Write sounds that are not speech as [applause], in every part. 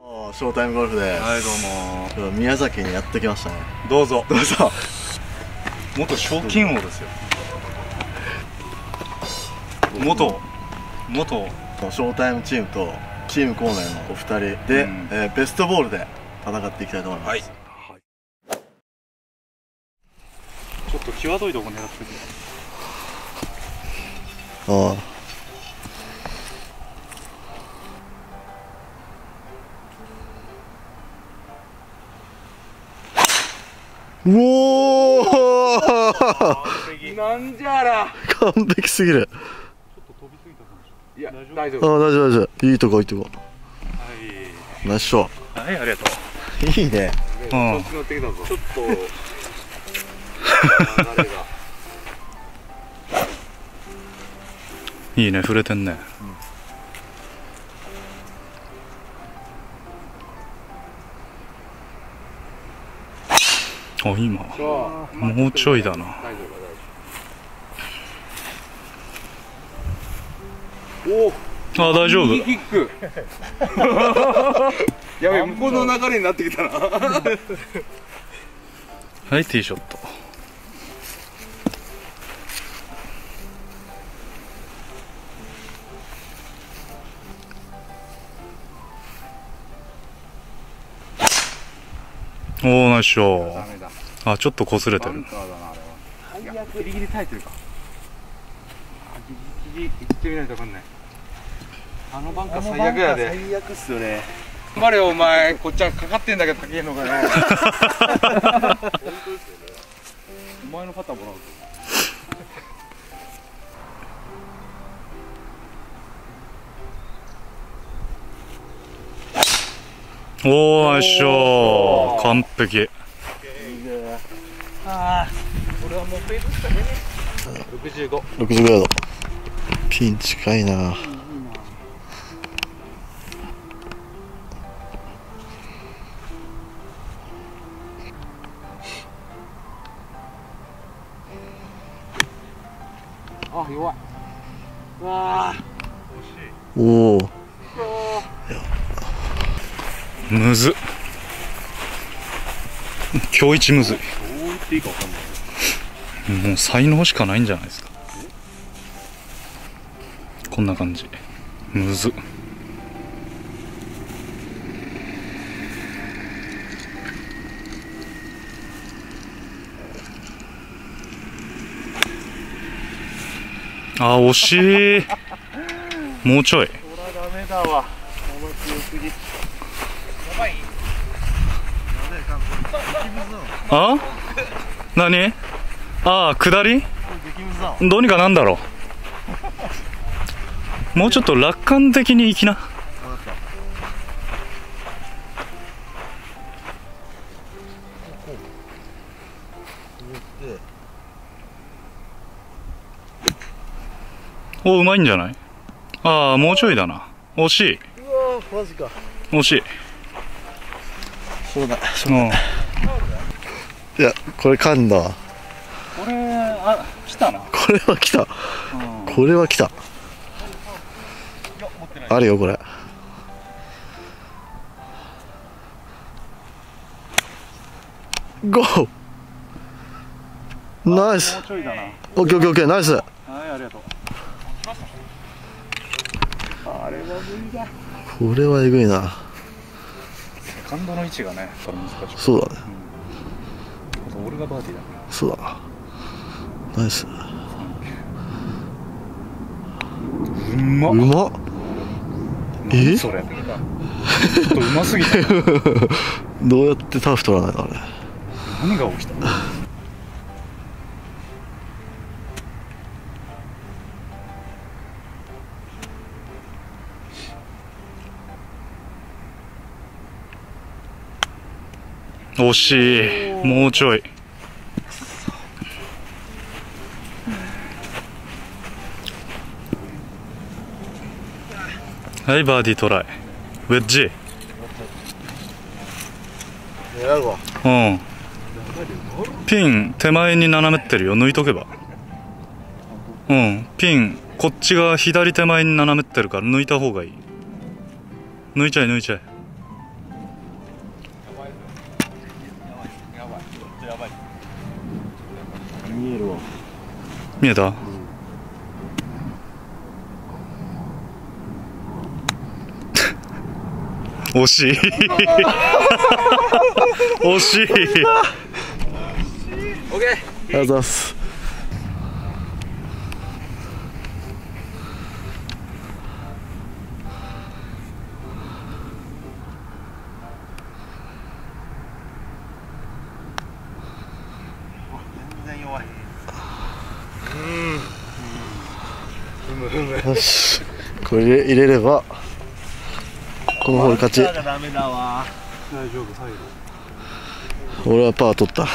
ショータイムゴルフです。はいどうも今日は宮崎にやってきましたね。どうぞどうぞ。元賞金王ですよ元元ショータイムチームとチームコーナーのお二人で、うんえーベストボールで戦っていきたいと思います。はいちょっと際どいとこ狙ってくああ。うおー。なんじゃら完璧すぎるい。や大丈ああ大丈夫大丈夫。いいとこいいとこはナイスショいはいありがとーいいね。ううん。調子乗ってきたぞ。ちょっと。流れが。[laughs] いいね触れてんね、あ今。もうちょいだな。あ大丈夫？[laughs] やべえ向こうの流れになってきたな。はいティーショットおーナイスショー。あちょっと擦れてる。バンカーだなあれは。いやギリギリ耐えてるかあギリギリ行ってみないと分かんない。あのバンカー最悪やで。最悪っすよね。頑張れよお前こっちはかかってんだけど高えのかよ [laughs] お前のパターンもらうぞおーナイスショー。完璧。これはもうフェーズしか出ねえ。65 60ヤードピン近いな [laughs] 今日一むずい。どう言っていいか分かんない。もう才能しかないんじゃないですか。こんな感じ。むず。っあ惜しい。もうちょい。これはダメだわ。強すぎやばいあ？何？ああ下り？どうにかなんだろう。もうちょっと楽観的にいきな。おうまいんじゃない？ああもうちょいだな。惜しい。惜しいそうだうん。いやこれ噛んだ。わこれあ来たな。これは来た。これは来た。あるよこれ。ゴー。ナイス。オッケーオッケーオッケーナイス。はいありがとう。これはえぐいなセカンドの位置がね難しい。そうだね。あと俺がバーディーだなそうだ。なナイス。うまうまっ。え？何それ？ちょっとうますぎた。[laughs] どうやってターフ取らないのあれ。何が起きた惜しい。もうちょい。はいバーディートライ。ウェッジ。うん。ピン手前に斜めってるよ。抜いとけば。うん。ピンこっちが左手前に斜めってるから抜いた方がいい。抜いちゃえ抜いちゃえ見えるわ。見えた、うん、惜しい。[laughs] 惜しい。OK ありがとうございます。これ入れればこのホール勝ち。ダメだわ。大丈夫最後俺はパー取った。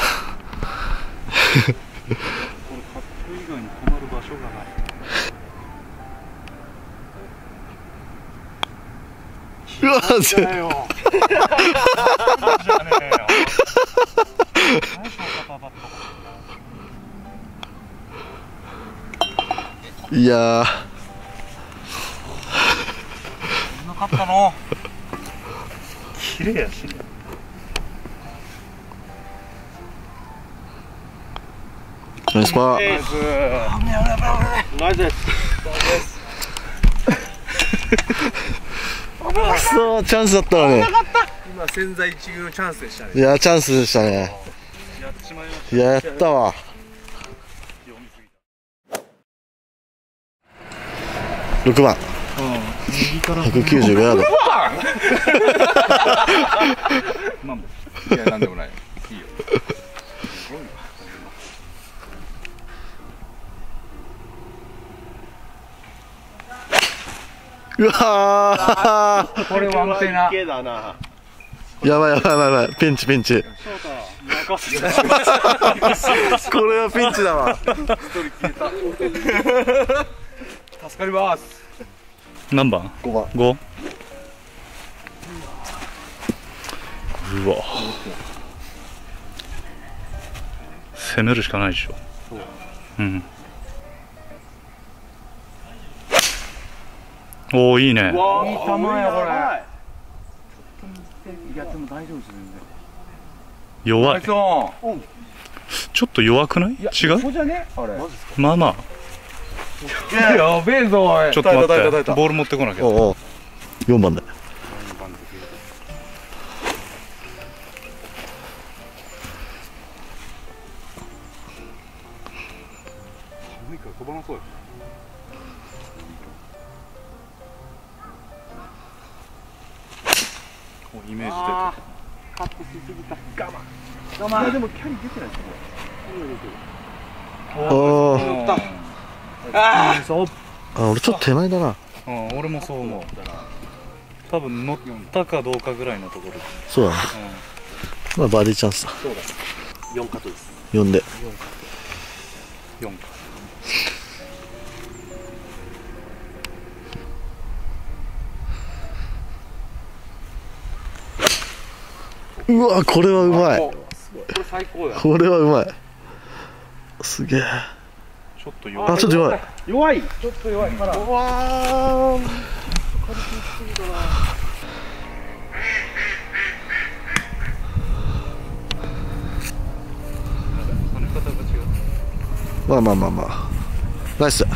よ。[laughs] いやーそんなかったの。綺麗やし。ナイスパーナイスナイスですくそーチャンスだったのに。今千載一遇のチャンスでしたね。いやチャンスでしたね。やってしまいましいややったわ。6番195ヤードなんでいやなんでもないいいようわこれワンペナーやばいやばいやばいやばい。ピンチピンチ。これはピンチだわ。助かります何番？5番。5? うわ。攻めるしかないでしょ。う。ん。おおいいね。いい球やこれ。やっても大丈夫です弱いそちょっと弱くない？違う？こじゃね？あれ。まあまあやべえぞおい。ちょっと待って。ボール持ってこなきゃ。おうおう。4番だよ寒いから飛ばなそうよイメージあーカットしすぎた。我慢。我慢でもキャリー出てないですおー乗ったあ俺ちょっと手前だな。うん俺もそう思う多分乗ったかどうかぐらいのところ。そうだね。まあバーディーチャンスだ。4カットです。4で。4かうわこれはうまい。これはうまい。すげえちょっと弱い。あちょっと弱い。弱い。ちょっと弱い。からうわ跳ね方が違うまあまあまあまあ。ナイス。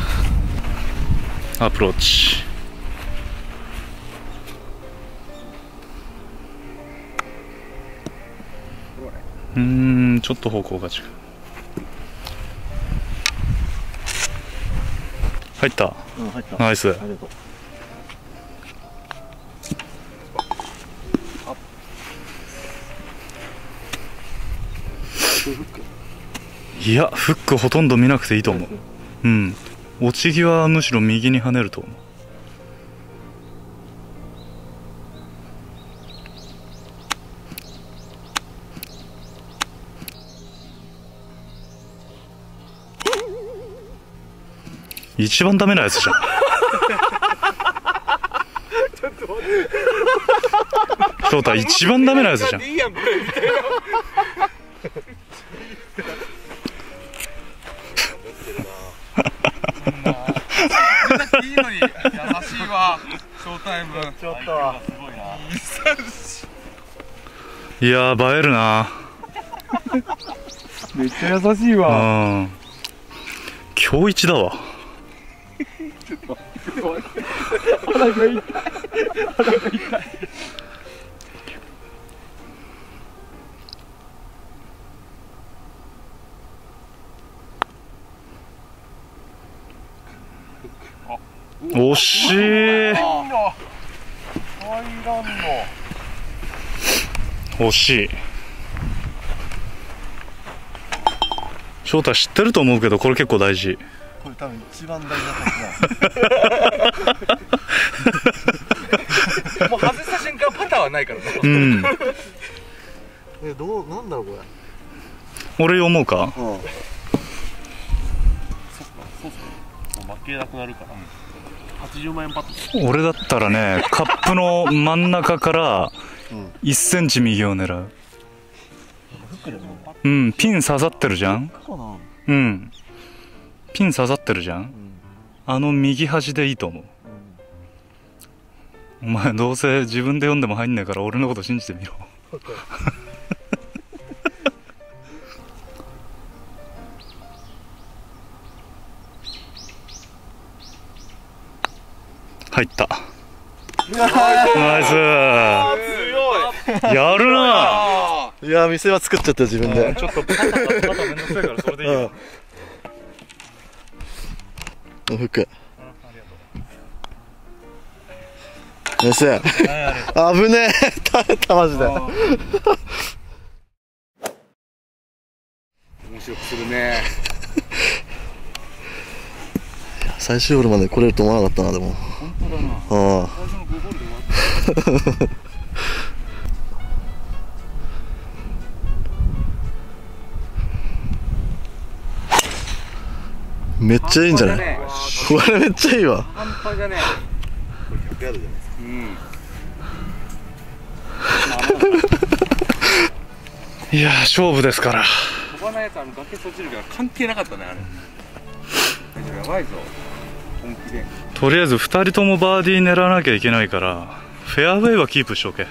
アプローチ。うーんちょっと方向が違う入った。うん入った。ナイス。ありがとう。いやフックほとんど見なくていいと思う。うん。落ち際はむしろ右に跳ねると思う一番ダメなやつじゃん。翔太一番ダメなやつじゃん。いいやんこれみたいないいのに優しいわショータイム。ちょっといやー映えるな。めっちゃ優しいうわん小一だわ腹が痛い腹が痛い惜しい惜しい翔太知ってると思うけどこれ結構大事多分一番大事な時だ [laughs] もう外した瞬間パターはないからね。うん。えどうなんだろうこれ？俺思うか？うん。そうっすね。もう負けなくなるから、80万円パット俺だったらね [laughs] カップの真ん中からうん1センチ右を狙う。うん。ピン刺さってるじゃん。うんピン刺さってるじゃん？うん。あの右端でいいと思う。お前どうせ自分で読んでも入んないから俺のこと信じてみろ。入った。ナイス。やるな。うんいや店は作っちゃったよ自分で。ちょっとパタパタめんどくさいからそれでいいようんフックナイス危ねえ。垂 [laughs] れたマジで。面白くするね。[laughs] 最終ホールまで来れると思わなかったなでも。本当だな。ああ最初の5ホールで終わっためっちゃいいんじゃない？ねこれめっちゃいいわ。半端じゃね100ヤードじゃないえ。うん。いやー勝負ですから。飛ばないやつあの崖るから関係なかったねあれ。やばいぞ。本気で。とりあえず2人ともバーディー狙わなきゃいけないからフェアウェイはキープしとけ、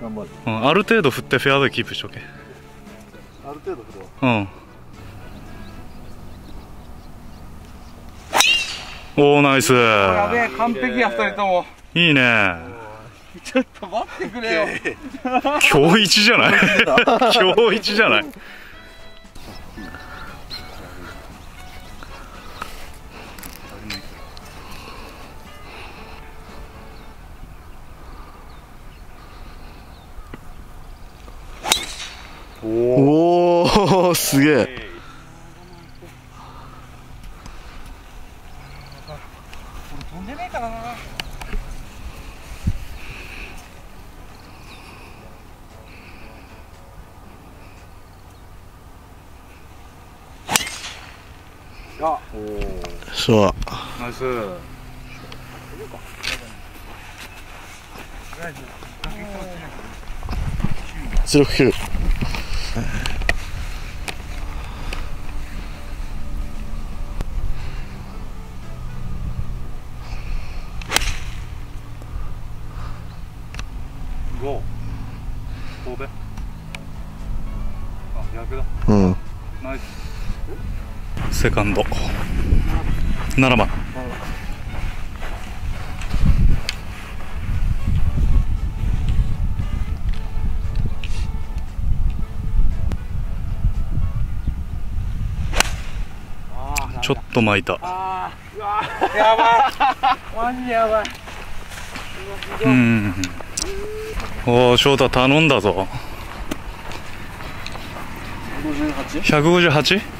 頑張る。うん、ある程度振ってフェアウェイキープしとけ。ある程度振るわうんおおナイス。やべえ完璧や2人とも。いいね。ちょっと待ってくれよ。今日一じゃない？[laughs] 今日一じゃない？おおすげえ飛んでねえからなあそセカンド。7番ちょっと巻いた。やばいマジでやばいうん。おお翔太頼んだぞ。58?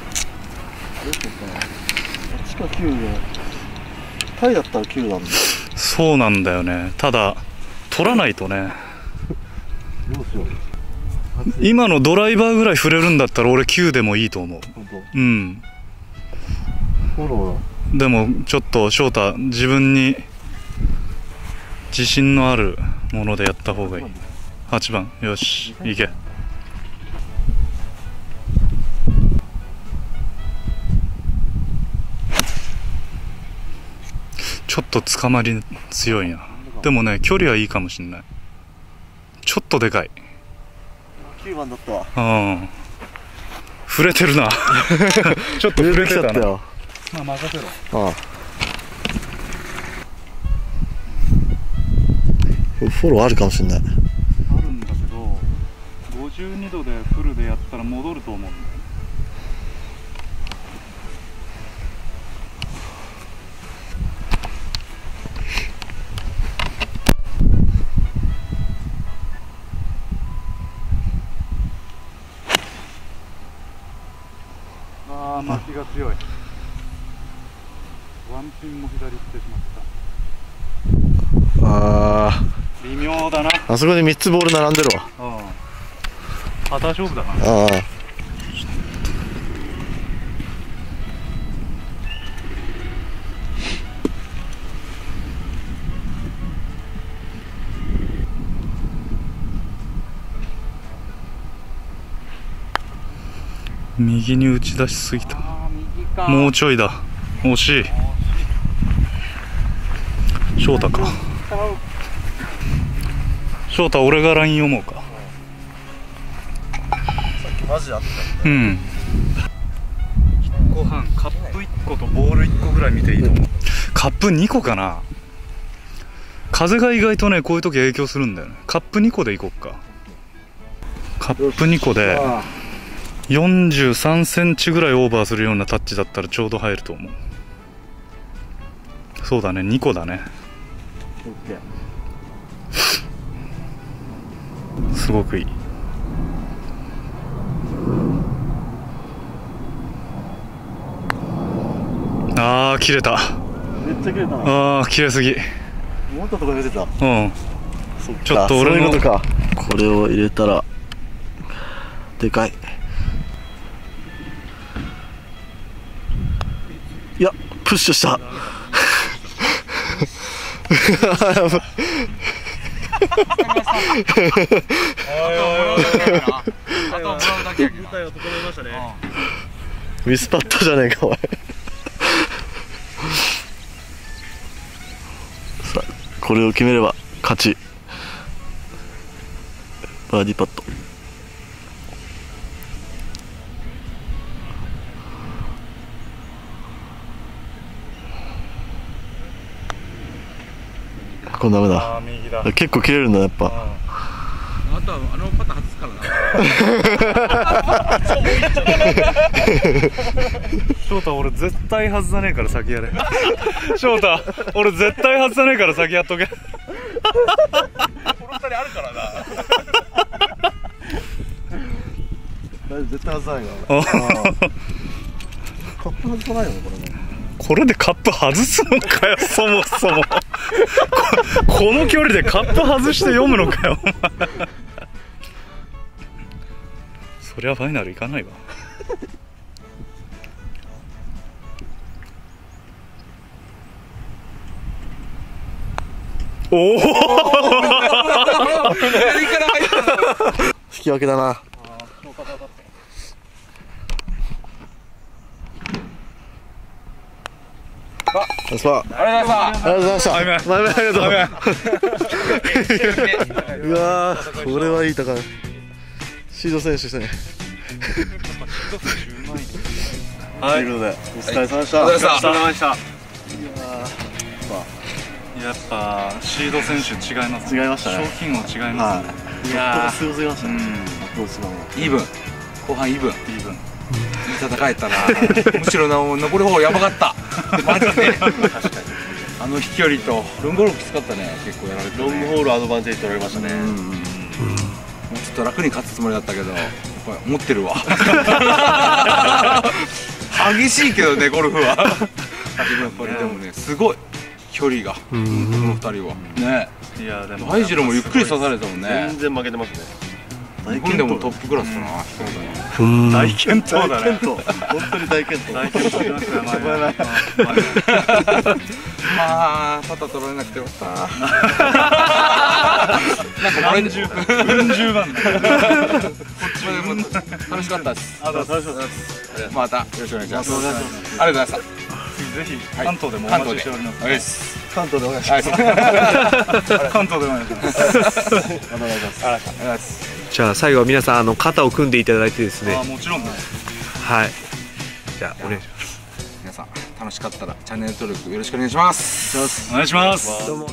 158? 8か9でタイだったら9なんだそうなんだよね。ただ取らないとね。どうしよう。今のドライバーぐらい振れるんだったら俺9でもいいと思う。本うん。当フォローでもちょっと翔太自分に自信のあるものでやった方がいい。8番。よし行けちょっと捕まり強いな。でもね距離はいいかもしんない。ちょっとでかい。だ9番だったわ。うん。触れてるな。[laughs] ちょっと触れてたな。出てきちゃったよ。まあ任せろ。ああ。フォローあるかもしれない。あるんだけど52度でフルでやったら戻ると思うんだよねああ巻きが強いワンピンも左行ってしまっあた微妙だなああそこに3つボール並んでるわ。うん。パター勝負だな。ああ。右に打ち出しすぎた。もうちょいだ。惜しい。翔太か翔太俺がライン読もうか。マジあっうん。1個半カップ1個とボール1個ぐらい見ていいと思う。カップ2個かな。風が意外とねこういう時影響するんだよね。カップ2個でいこっか。カップ2個で43センチぐらいオーバーするようなタッチだったらちょうど入ると思う。そうだね2個だねすごくいい。あー切れた。めっちゃ切れたな。あー切れすぎ。思ったとこ出てた。うん。そっか。ちょっと俺のことか。これを入れたらでかい。いやプッシュした [laughs] [laughs] ミスパットじゃねえかおい。[laughs] さあこれを決めれば勝ち。バーディーパットこんなダメだ。だ。結構切れるんだやっぱ。あとはあのパターン外すからな。[laughs] 翔太俺絶対外さねえから先やれ。翔太俺絶対外さねえから先やっとけ。この二人あるからな。絶対外さないかあカップ外さないよねこれねこれでカップ外すのかよ [laughs] そもそも。ここの距離でカップ外して読むのかよお前。そりゃファイナルいかないわ。おお [laughs] 左から入った引き分けだなあスパありがとうございましたありがとうございましたバイバイありがとううわーこれはいい高いシード選手です。ねはいということでお疲れ様でした、ありがとうございましたお疲れ様でしたやっぱシード選手違います。違いましたね賞金王違います。いやーす。ぎましたねうんどうす。るのイーブン後半イーブンイーブン戦えたなむしろな残る方やばかった。マジで。あの飛距離とロングホールきつかったね。結構やられて、ね、ロングホールアドバンテージ取られましたね。もうちょっと楽に勝つつもりだったけどやっぱり持ってるわ。激しいけどねゴルフは。やっぱりでもねすごい距離が。この二人は。ねいやでも大二郎もゆっくり刺されたもんね。全然負けてますね日本でもトップクラスかな飛行機の大健闘だね。本当に大健闘。大健闘しましたよ前まあパタ取られなくてよかったなんかこれ十分十番だでも楽しかったですあと楽しかったまたよろしくお願いしますありがとうございましたぜひ関東でもお待ちしております関東でお願いしはい関東でお願いしますじゃあ最後は皆さんあの肩を組んでいただいてですね。あもちろんだはい。じゃあお願いします。皆さん楽しかったらチャンネル登録よろしくお願いします。お願いします。どうも